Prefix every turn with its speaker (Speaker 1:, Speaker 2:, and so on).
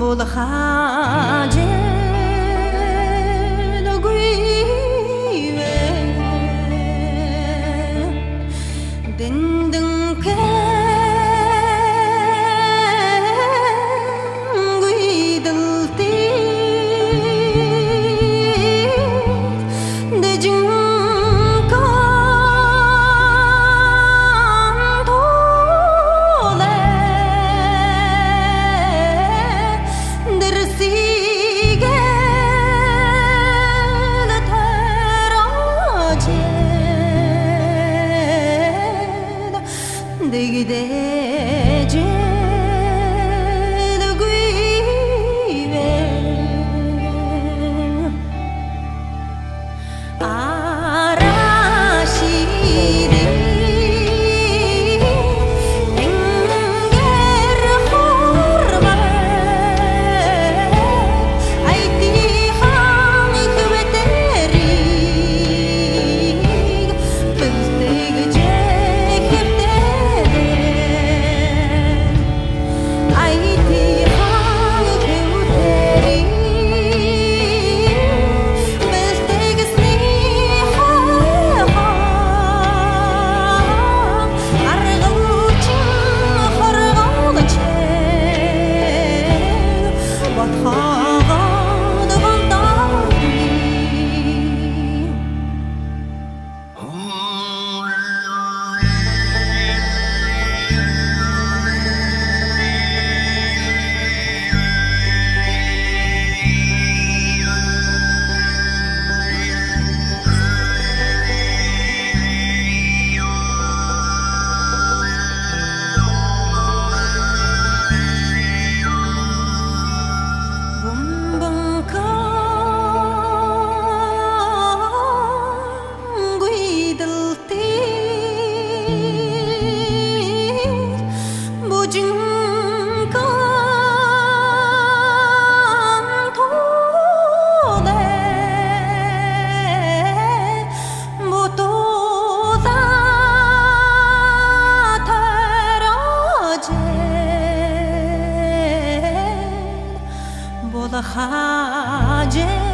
Speaker 1: Mullah Hajj. upon saje